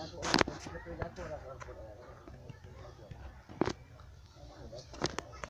Dako, dako, dako, dako, dako, dako.